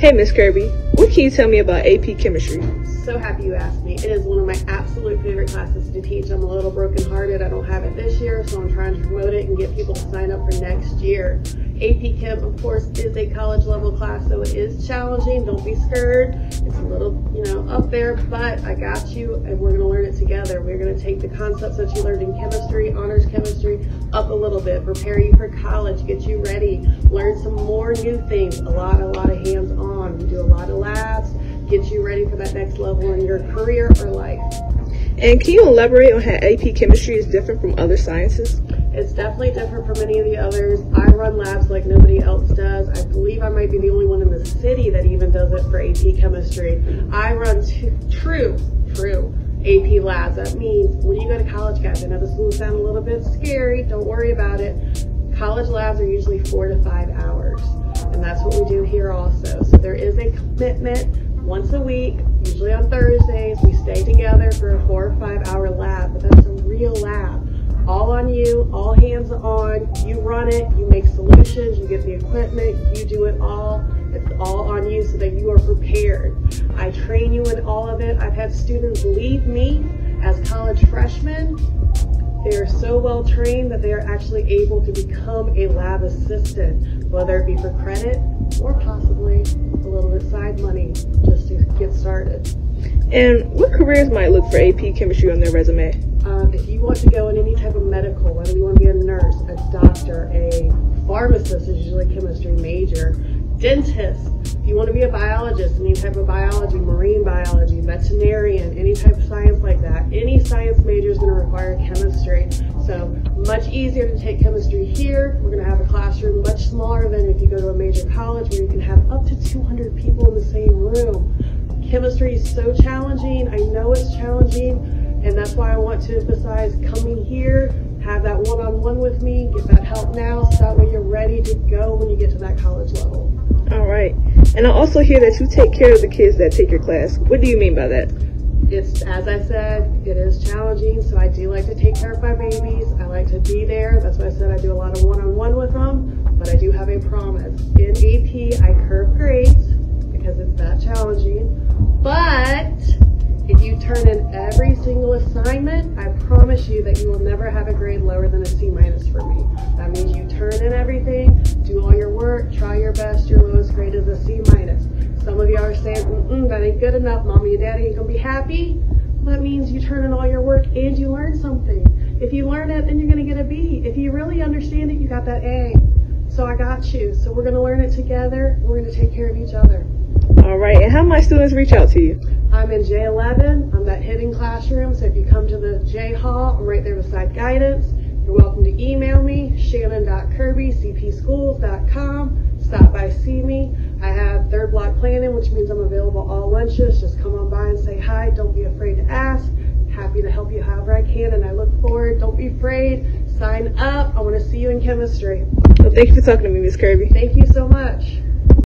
Hey, Miss Kirby, what can you tell me about AP Chemistry? So happy you asked me. It is one of my absolute favorite classes to teach. I'm a little brokenhearted. I don't have it this year, so I'm trying to promote it and get people to sign up for next year. AP Chem, of course, is a college level class, so it is challenging. Don't be scared. It's a little, you know, up there, but I got you, and we're going to learn it together. We're going to take the concepts that you learned in chemistry, honors chemistry, up a little bit, prepare you for college, get you ready, learn some more new things, a lot, a lot of hands-on. We do a lot of labs, get you ready for that next level in your career or life. And can you elaborate on how AP Chemistry is different from other sciences? It's definitely different from any of the others. I run labs like nobody else does. I believe I might be the only one in the city that even does it for AP chemistry. I run two, true, true AP labs. That means when you go to college, guys, I know this will sound a little bit scary. Don't worry about it. College labs are usually four to five hours, and that's what we do here also. So there is a commitment once a week, usually on Thursdays. We stay together for a four or five hour lab, but that's a real lab all on you, all hands on. You run it, you make solutions, you get the equipment, you do it all. It's all on you so that you are prepared. I train you in all of it. I've had students leave me as college freshmen. They are so well trained that they are actually able to become a lab assistant, whether it be for credit or possibly a little bit side money just to get started. And what careers might look for AP Chemistry on their resume? Um, if you want to go in any type of medical, whether you want to be a nurse, a doctor, a pharmacist is usually a chemistry major, dentist, if you want to be a biologist, any type of biology, marine biology, veterinarian, any type of science like that, any science major is going to require chemistry. So much easier to take chemistry here. We're going to have a classroom much smaller than if you go to a major college where you can have up to 200 people in the same room. Chemistry is so challenging. I know it's challenging and that's why I want to emphasize coming here, have that one-on-one with me, get that help now, so that way you're ready to go when you get to that college level. All right. And I also hear that you take care of the kids that take your class. What do you mean by that? It's, as I said, it is challenging, so I do like to take care of my babies. I like to be there. That's why I said I do a lot of one-on-one with them, but I do have a promise. In AP, I curve grades because it's that challenging, but if you turn in every single assignment, I promise you that you will never have a grade lower than a C minus for me. That means you turn in everything, do all your work, try your best, your lowest ain't good enough, mommy and daddy ain't gonna be happy. That means you turn in all your work and you learn something. If you learn it, then you're gonna get a B. If you really understand it, you got that A. So I got you. So we're gonna learn it together. We're gonna take care of each other. All right, and how my students reach out to you? I'm in J11. I'm that hidden classroom. So if you come to the J Hall, I'm right there beside guidance. You're welcome to email me, shannon.kirby, Stop by, see me. Third block planning, which means I'm available all lunches. Just come on by and say hi. Don't be afraid to ask. Happy to help you however I can, and I look forward. Don't be afraid. Sign up. I want to see you in chemistry. Well, thank you for talking to me, Miss Kirby. Thank you so much.